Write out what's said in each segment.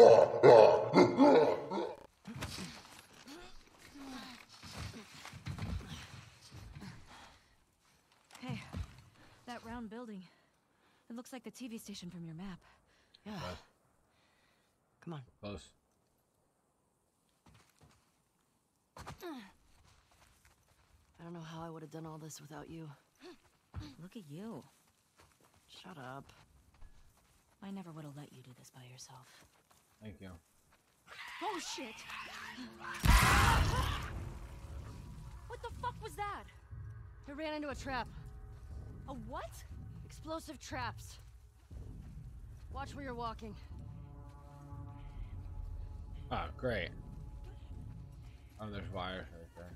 Hey, that round building. It looks like the TV station from your map. Yeah. Close. Come on. Close. I don't know how I would have done all this without you. Look at you. Shut up. I never would have let you do this by yourself. Thank you. Oh shit! What the fuck was that? I ran into a trap. A what? Explosive traps. Watch where you're walking. Oh, great. Oh, there's wires right there.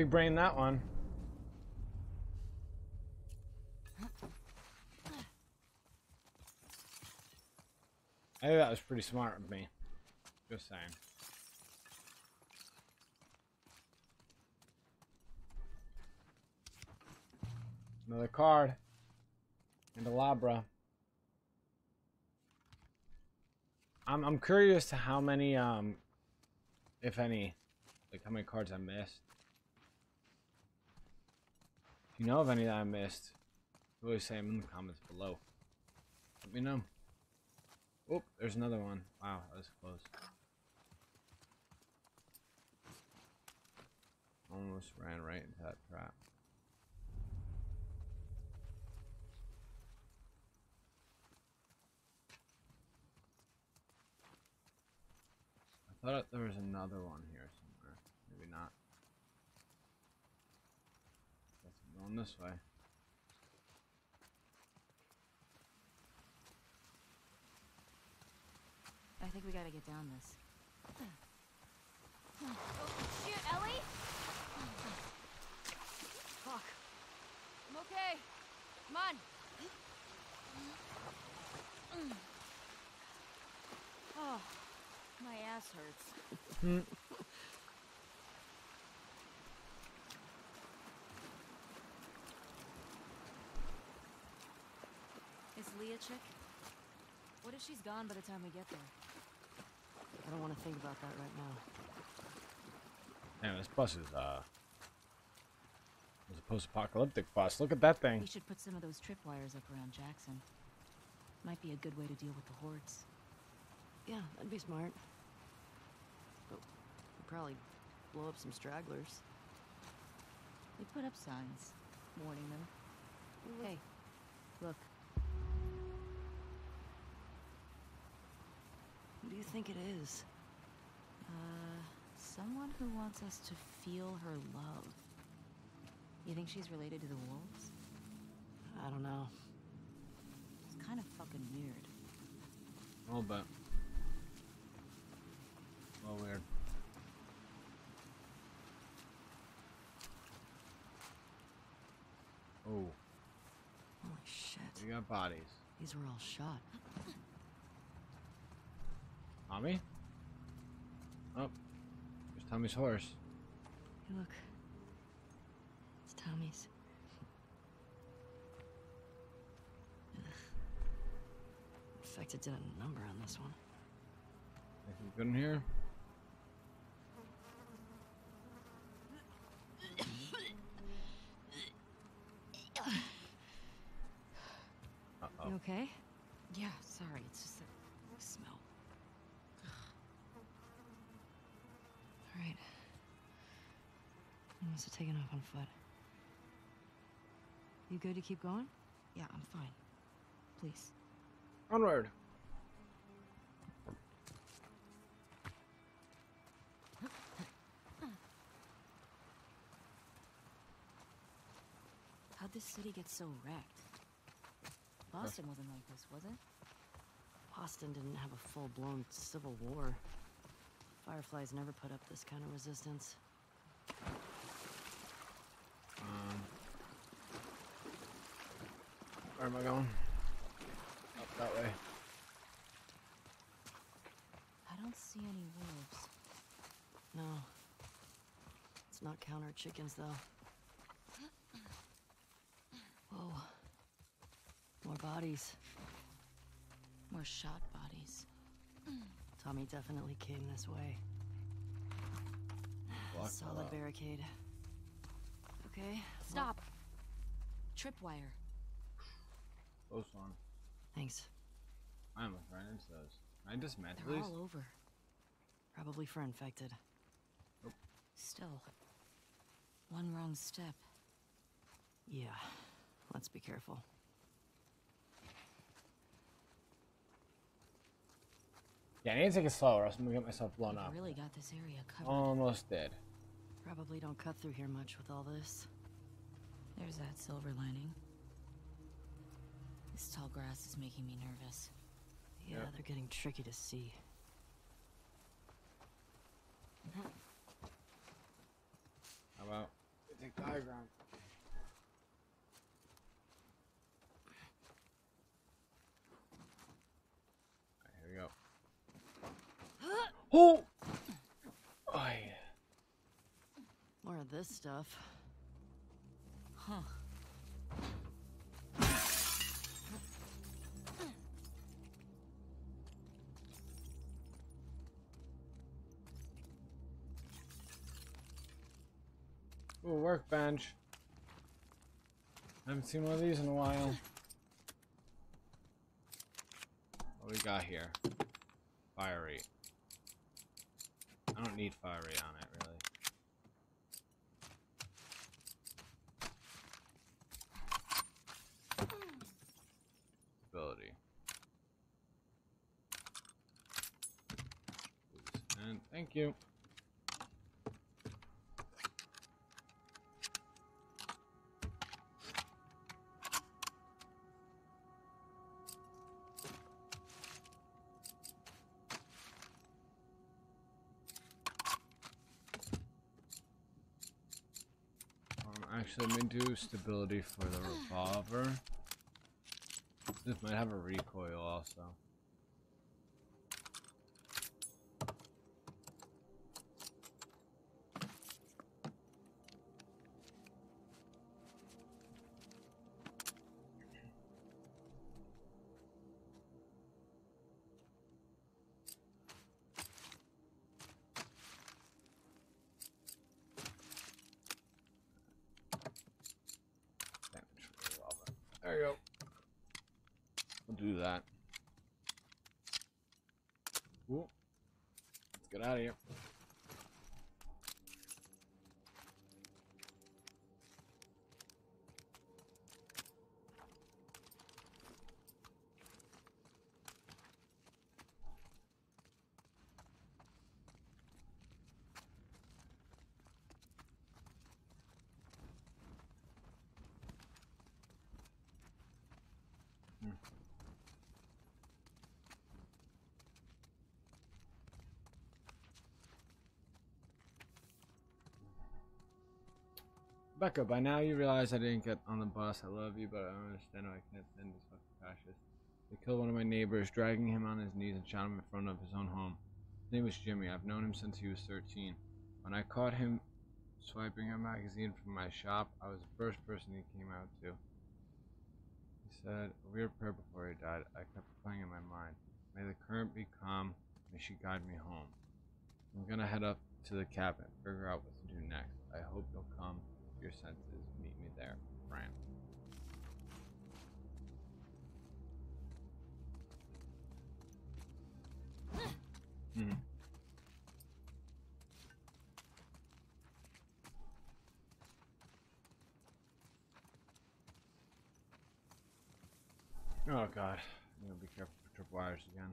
Big brain that one. I think that was pretty smart of me. Just saying. Another card. And a Labra. I'm I'm curious to how many um if any like how many cards I missed. You know of any that I missed, really say them in the comments below. Let me know. Oh, there's another one. Wow, that was close. Almost ran right into that trap. I thought there was another one here somewhere. Maybe not. Guess I'm this way. I think we gotta get down this. Shit, Ellie! Fuck. I'm okay. Come on. Oh, my ass hurts. Hmm. Leah chick? What if she's gone by the time we get there? I don't want to think about that right now. Damn, this bus is uh was a post-apocalyptic bus. Look at that thing. We should put some of those tripwires up around Jackson. Might be a good way to deal with the hordes. Yeah, that'd be smart. But we'd probably blow up some stragglers. We put up signs, warning them. Hey, you think it is? uh, someone who wants us to feel her love. You think she's related to the wolves? I don't know. It's kind of fucking weird. A little bit. A little weird. Oh, Holy shit. we got bodies. These were all shot. Tommy? Oh, there's Tommy's horse. Hey, look. It's Tommy's. Ugh. Infected did a number on this one. Anything good in here? Uh-oh. You okay? Yeah, sorry, it's just the smell. Alright. You must have taken off on foot. You good to keep going? Yeah, I'm fine. Please. Onward. How'd this city get so wrecked? Boston wasn't like this, was it? Boston didn't have a full-blown civil war. Fireflies never put up this kind of resistance. Where am I going? Up that way. I don't see any wolves. No. Let's not count our chickens, though. Whoa. More bodies. More shot bodies. Tommy definitely came this way. Block Solid barricade. Okay. well, Stop! Tripwire. One. Thanks. I almost ran into those. I dismantle They're these? all over. Probably for infected. Still. One wrong step. Yeah. Let's be careful. Yeah, I need to take it slower, or else I'm gonna get myself blown We've up. really got this area covered. Almost dead. Probably don't cut through here much with all this. There's that silver lining. This tall grass is making me nervous. Yeah, Yep. they're getting tricky to see. How about we take the high ground? Alright, here we go. Oh! Oh yeah. More of this stuff. Huh. Ooh, workbench. I haven't seen one of these in a while. What we got here? Fire rate. I don't need fire rate on it, really. Ability. And thank you. Do stability for the revolver. This might have a recoil also. There you go. We'll do that. Ooh. Let's get out of here. Becca, by now you realize I didn't get on the bus. I love you, but I don't understand why I can't stand these fucking fascists. They killed one of my neighbors, dragging him on his knees and shot him in front of his own home. His name was Jimmy. I've known him since he was 13. When I caught him swiping a magazine from my shop, I was the first person he came out to. Said a weird prayer before he died. I kept playing in my mind. May the current be calm. May she guide me home. I'm gonna head up to the cabin, figure out what to do next. I hope you'll come to your senses. Meet me there, Fran. Hmm. Oh god, I'm gonna be careful for trip wires again.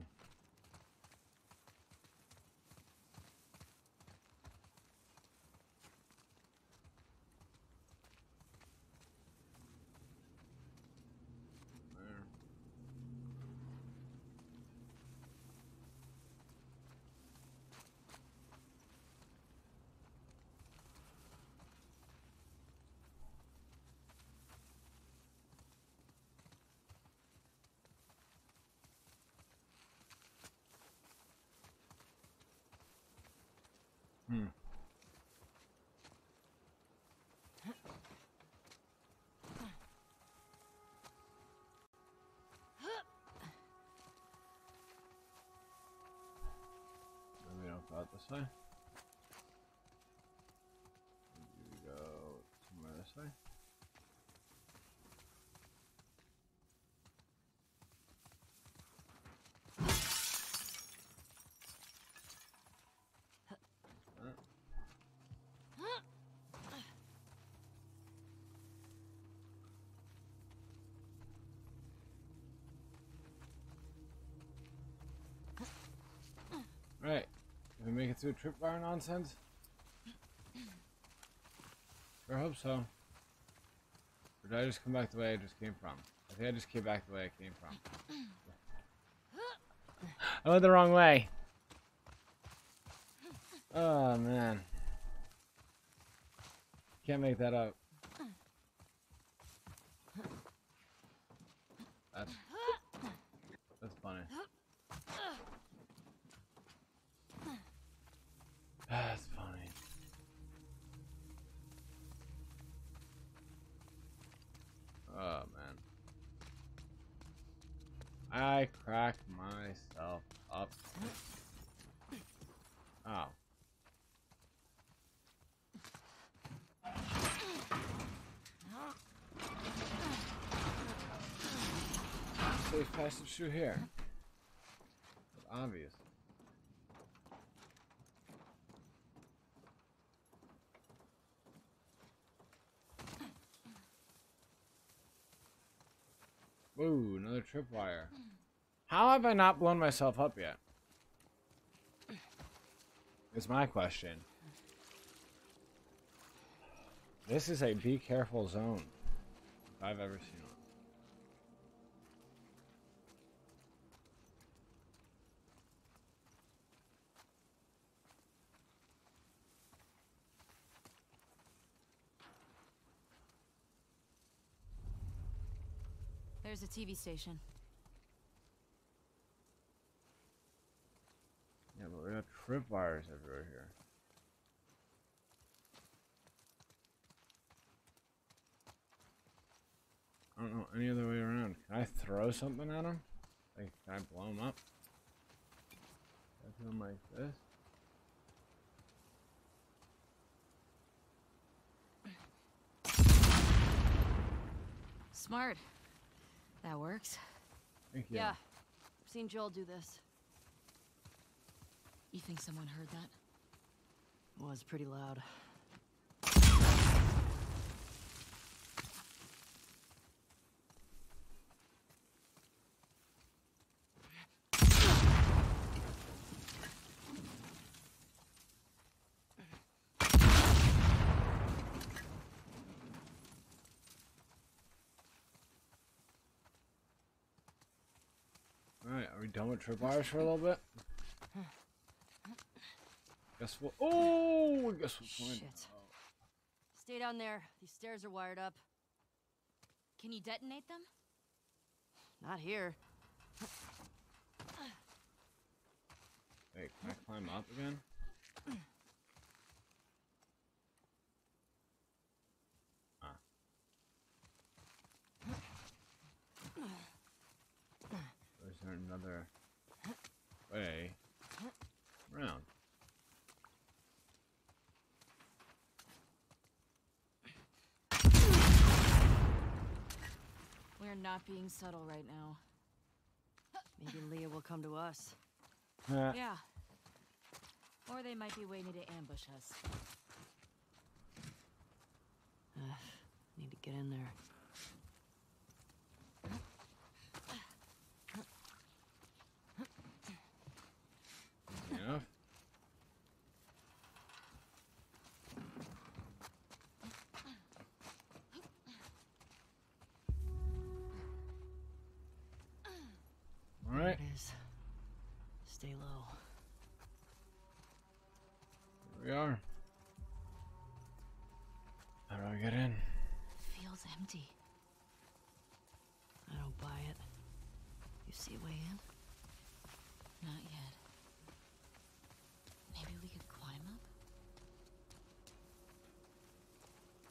about this way. We make it through a tripwire nonsense? Sure hope so. Or did I just come back the way I just came from? I think I just came back the way I came from. I went the wrong way. Oh man. Can't make that up. That's that's funny. That's funny. Oh man. I cracked myself up. Oh. Safe passage through here. Obvious. Whoa, another tripwire. How have I not blown myself up yet? Is my question. This is a be careful zone. If I've ever seen There's a TV station. Yeah, but we got tripwires everywhere here. I don't know any other way around. Can I throw something at him? Like, can I blow him up? Him like this? Smart. That works. Thank you. Yeah. I've seen Joel do this. You think someone heard that? It Was pretty loud. Alright, are we done with tripwires for a little bit? Guess what? Oh, guess what's going Shit. Stay down there. These stairs are wired up. Can you detonate them? Not here. Wait, can I climb up again? There another way around? We're not being subtle right now. Maybe Leah will come to us. Uh, Yeah. Or they might be waiting to ambush us. Need to get in there.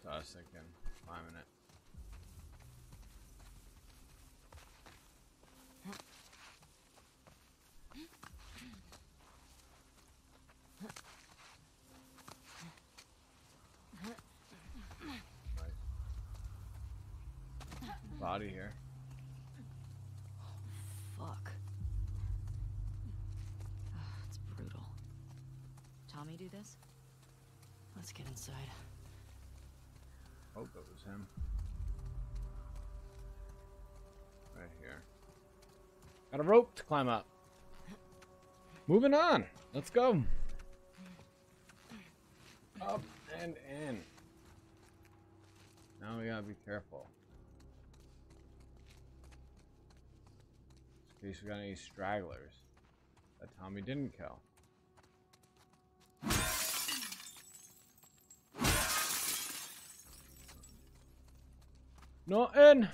So I was thinking climbing it. Body here. Oh, fuck. Oh, it's brutal. Tommy do this? Let's get inside. Hope it was him. Right here. Got a rope to climb up. Moving on. Let's go. Up and in. Now we gotta be careful. In case we got any stragglers that Tommy didn't kill. Not in.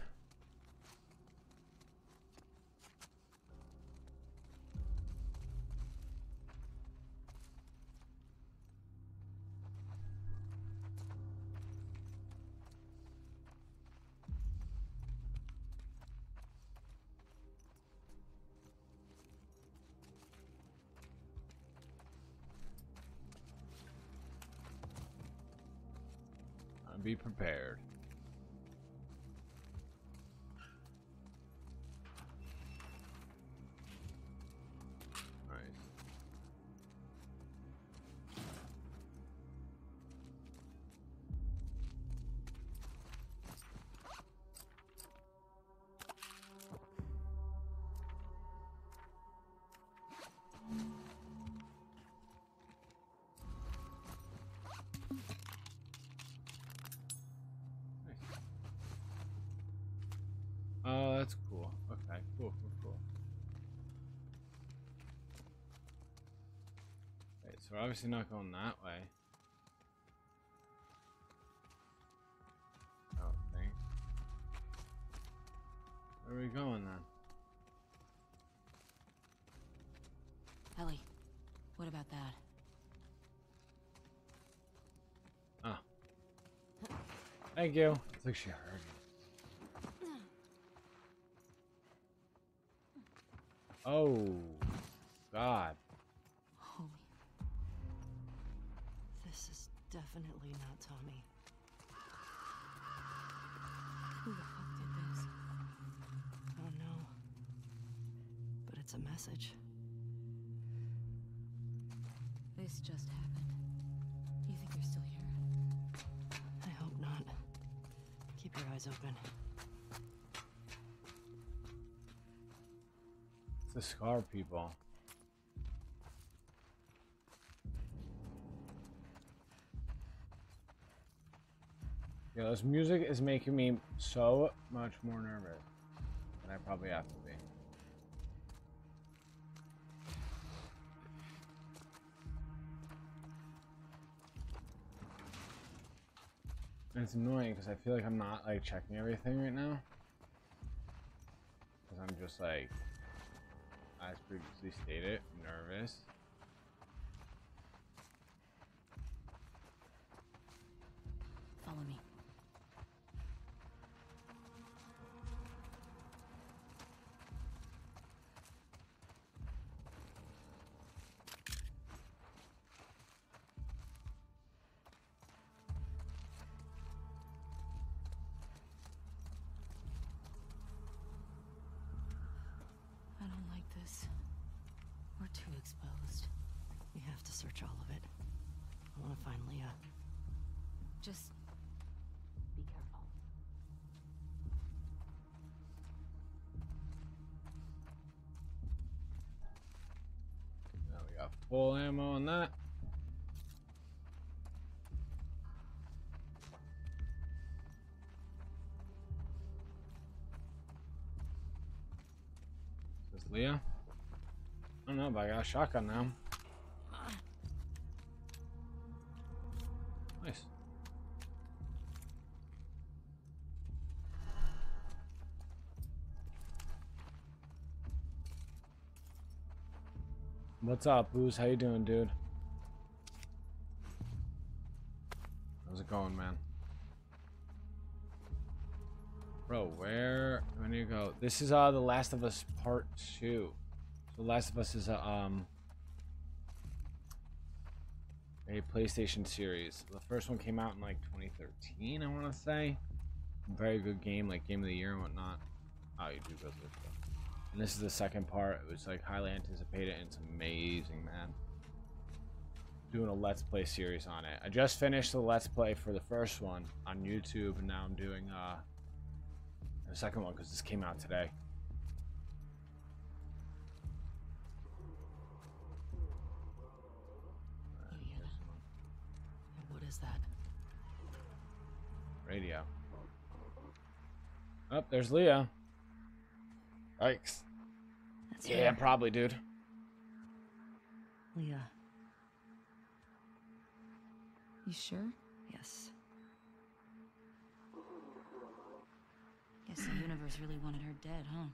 Be prepared. We're obviously not going that way. I don't think. Where are we going then? Ellie, what about that? Ah. Thank you. It's like she But a message. This just happened. You think you're still here? I hope not. Keep your eyes open. It's the Scar people. Yeah, this music is making me so much more nervous than I probably have to be. And it's annoying because I feel like I'm not like checking everything right now. Because I'm just like, as previously stated, nervous. Follow me. I don't like this. We're too exposed. We have to search all of it. I want to find Leah. Just be careful. Now we got full ammo on that. a shotgun now. Nice. What's up, Booze? How you doing, dude? How's it going, man? Bro, where? When you go? This is uh, The Last of Us Part 2. The Last of Us is a um a PlayStation series. The first one came out in like 2013, I want to say. Very good game, like game of the year and whatnot. Oh, you do go through. And this is the second part. It was like highly anticipated, and it's amazing, man. Doing a Let's Play series on it. I just finished the Let's Play for the first one on YouTube, and now I'm doing uh the second one because this came out today. Is that? Radio. Oh, there's Leah. Yikes. That's Yeah, her. probably, dude. Leah. You sure? Yes. Guess the universe really wanted her dead, huh?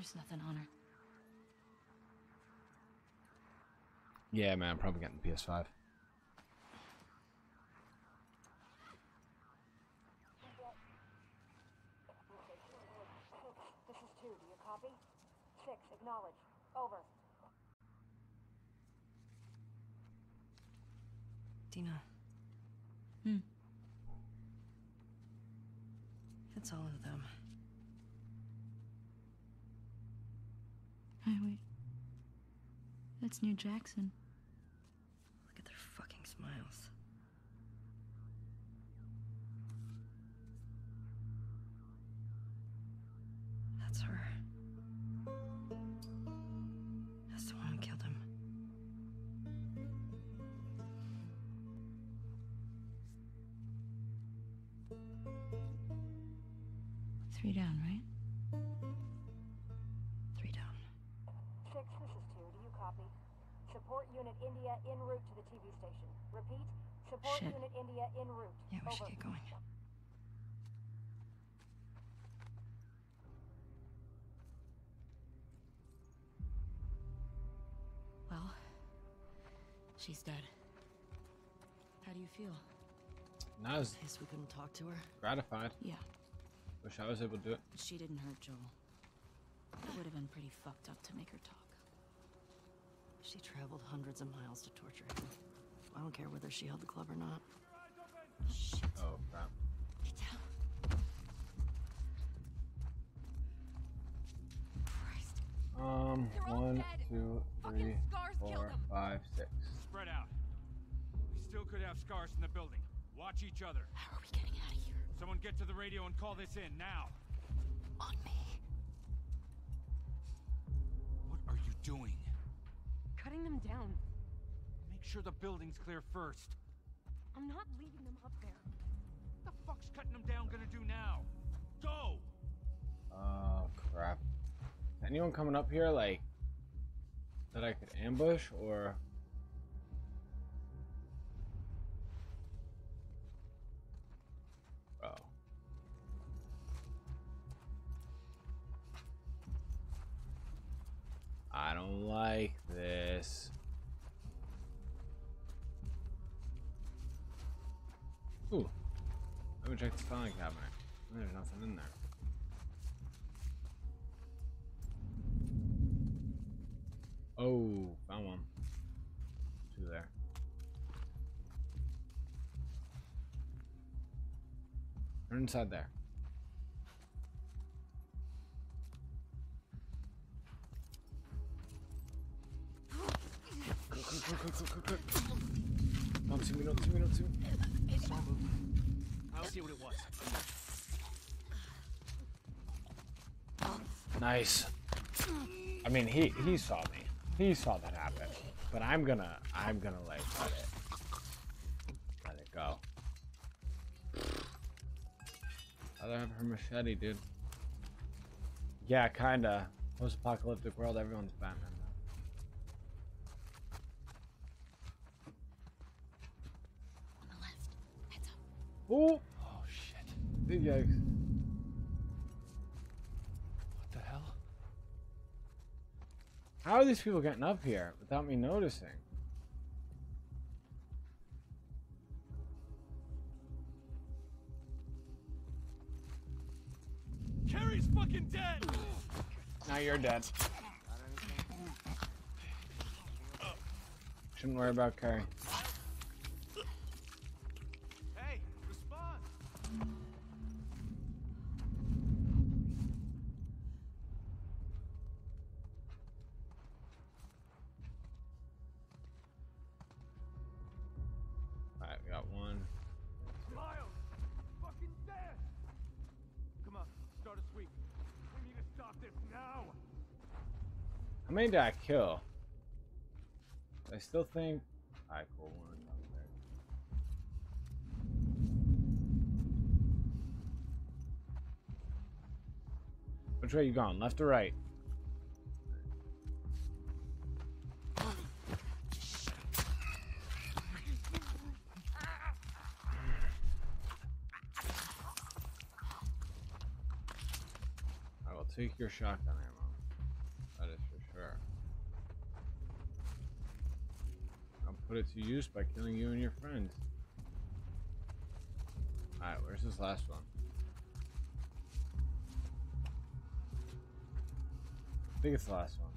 There's nothing on her. Yeah, man, I'm probably getting the PS5. This is two. Do you copy? Six. Acknowledge. Over. Dina. Hmm. It's all of them. Hey, wait. That's near Jackson. Look at their fucking smiles. En route. Yeah, we should Over. get going. Well, she's dead. How do you feel? Not as Pissed we couldn't talk to her. gratified. Yeah, Wish I was able to do it. she didn't hurt Joel. It would have been pretty fucked up to make her talk. She traveled hundreds of miles to torture him. I don't care whether she held the club or not. Shit. Oh, crap. Get down. Christ. Um, They're all one, dead. two, Fucking three, scars killed four, them. five, six. Spread out. We still could have scars in the building. Watch each other. How are we getting out of here? Someone get to the radio and call this in now. On me. What are you doing? Cutting them down. Make sure the building's clear first. I'm not leaving them up there. What the fuck's cutting them down gonna do now? Go! Oh, crap. Anyone coming up here, like, that I could ambush, or... Oh. I don't like this. Ooh. Let me check the filing cabinet. There's nothing in there. Oh, found one. Two there. They're inside there. Quick, quick, quick, quick, quick, quick. Don't see me, don't see me, don't see me. I'll see what it was. Nice. I mean, he he saw me. He saw that happen. But I'm gonna I'm gonna like let it let it go. Rather have her machete, dude. Yeah, kinda. Post-apocalyptic world. Everyone's Batman. On the left. Heads up. Though. Ooh, Oh shit. big yikes. What the hell? How are these people getting up here without me noticing? Carrie's fucking dead! Now you're dead. Shouldn't worry about Carrie. How many did I kill? I still think. Alright, cool. Which way you going? Left or right? I will take your shotgun ammo. That is for sure. I'll put it to use by killing you and your friends. Alright, where's this last one? I think it's the last one.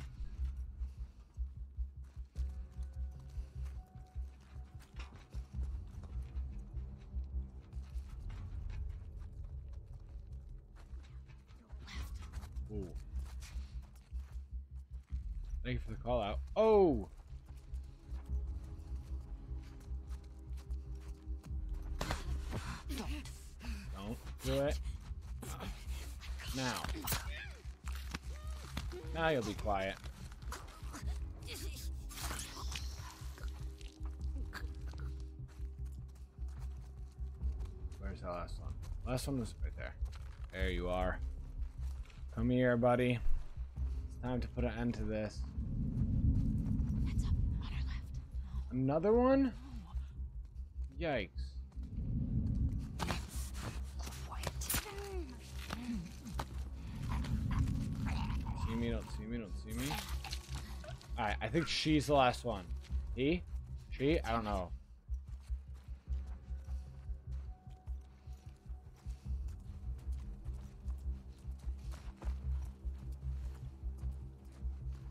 Ooh. Thank you for the call out. Oh! Do it. Now. Now you'll be quiet. Where's the last one? Last one was right there. There you are. Come here, buddy. It's time to put an end to this. Heads up, on our left. Another one? Yikes. See me, don't see me, don't see me. Alright, I think she's the last one. He? She? I don't know.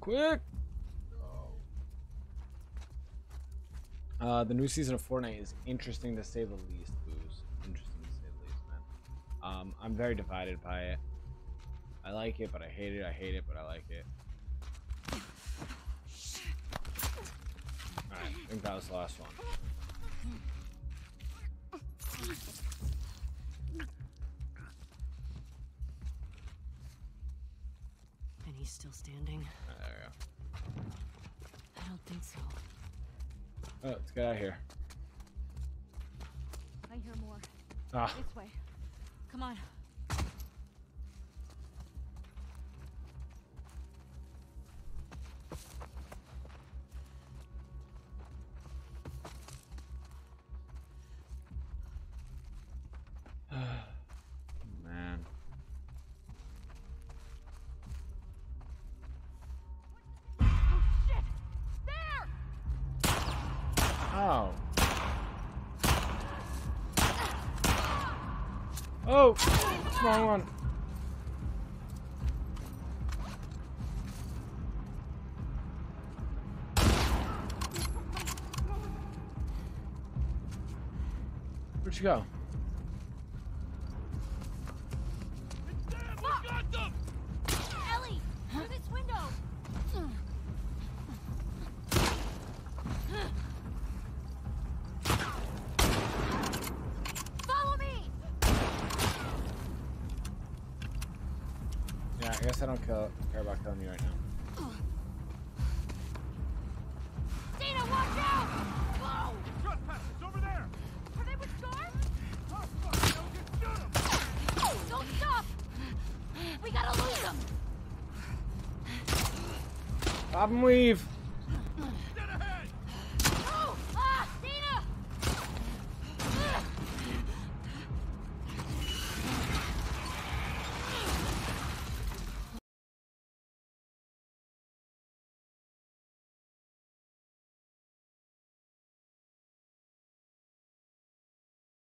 Quick! Uh, the new season of Fortnite is interesting to say the least, Booze. Interesting to say the least, man. Um, I'm very divided by it. I like it, but I hate it. I hate it, but I like it. Alright, I think that was the last one. And he's still standing. Alright, there we I don't think so. Oh, let's get out of here. I hear more. Ah, This way. Come on. You go? We got them! Ellie! Through this window! Follow me! Yeah, I guess I don't care about killing you right now. We